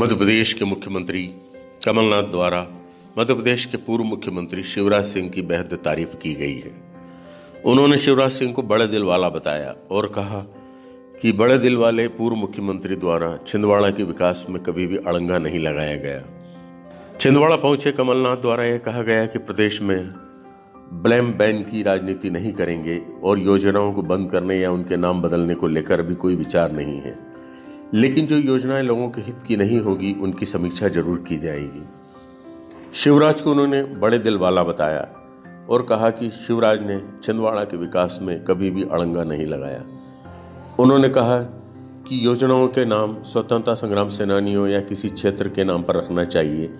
मध्य प्रदेश के मुख्यमंत्री कमलनाथ द्वारा मध्य प्रदेश के पूर्व मुख्यमंत्री शिवराज सिंह की बेहद तारीफ़ की गई है। उन्होंने शिवराज सिंह को बड़े दिल वाला बताया और कहा कि बड़े दिल वाले पूर्व मुख्यमंत्री द्वारा छिंदवाड़ा के विकास में कभी भी अड़ंगा नहीं लगाया गया। छिंदवाड़ा पहुँचे कमलनाथ द्वारा यह कहा गया कि प्रदेश में ब्लैम बैन की राजनीति नहीं करेंगे और योजनाओं को बंद करने या उनके नाम बदलने को लेकर भी कोई विचार नहीं है। लेकिन जो योजनाएँ लोगों के हित की नहीं होगी, उनकी समीक्षा ज़रूर की जाएगी। शिवराज को उन्होंने बड़े दिल वाला बताया और कहा कि शिवराज ने छिंदवाड़ा के विकास में कभी भी अड़ंगा नहीं लगाया। उन्होंने कहा कि योजनाओं के नाम स्वतंत्रता संग्राम सेनानियों या किसी क्षेत्र के नाम पर रखना चाहिए।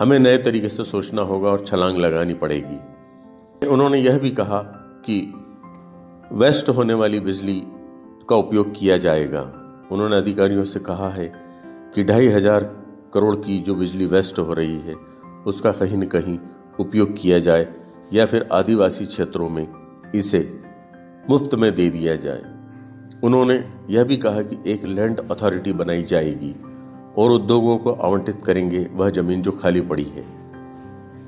हमें नए तरीके से सोचना होगा और छलांग लगानी पड़ेगी। उन्होंने यह भी कहा कि वेस्ट होने वाली बिजली का उपयोग किया जाएगा। उन्होंने अधिकारियों से कहा है कि ढाई हज़ार करोड़ की जो बिजली वेस्ट हो रही है, उसका कहीं न कहीं उपयोग किया जाए या फिर आदिवासी क्षेत्रों में इसे मुफ़्त में दे दिया जाए। उन्होंने यह भी कहा कि एक लैंड अथॉरिटी बनाई जाएगी और उद्योगों को आवंटित करेंगे, वह ज़मीन जो खाली पड़ी है।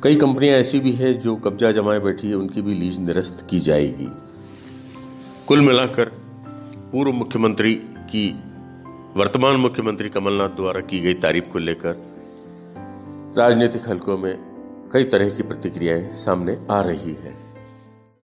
कई कंपनियाँ ऐसी भी है जो कब्जा जमाए बैठी है, उनकी भी लीज निरस्त की जाएगी। कुल मिलाकर पूर्व मुख्यमंत्री की वर्तमान मुख्यमंत्री कमलनाथ द्वारा की गई तारीफ़ को लेकर राजनीतिक हलकों में कई तरह की प्रतिक्रियाएँ सामने आ रही है।